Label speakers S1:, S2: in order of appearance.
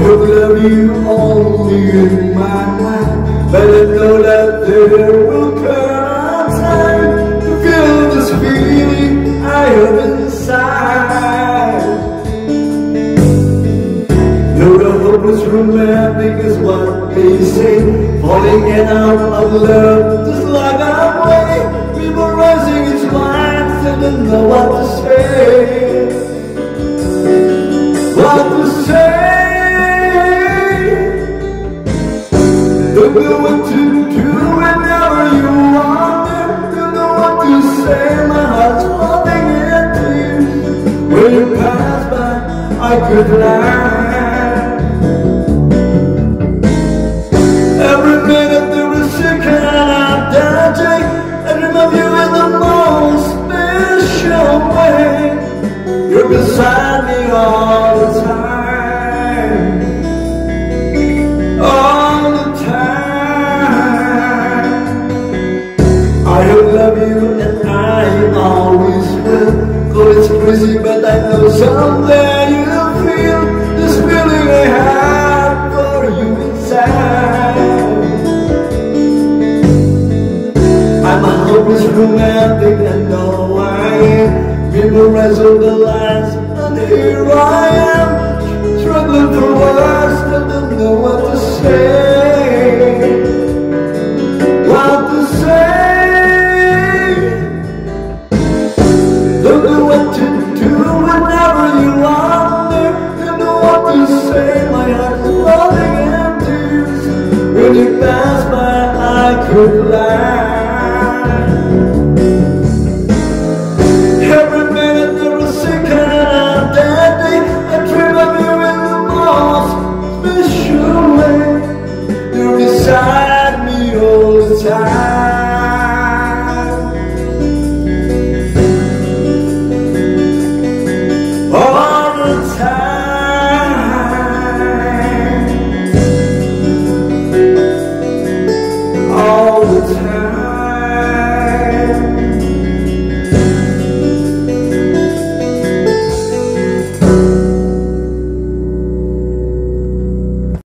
S1: will love you only in my mind. Better know that there will come a time to feel this feeling I have inside. Though the hopeless romantic is what they say, falling in out of love just like I'm way. People rising each line, still don't know what to say. I could lie. Every minute there is second I'm dodging. I of you in the most special way. You're beside me all the time. You and I always will. God, it's crazy, but I know someday you'll feel this feeling I have for you inside. I'm a hopeless romantic and know I am. Memorize all the lines, and here I am, heard it pass by, I could laugh. Every minute every second and that day, I dream of you in the most special way. You're beside me all the time.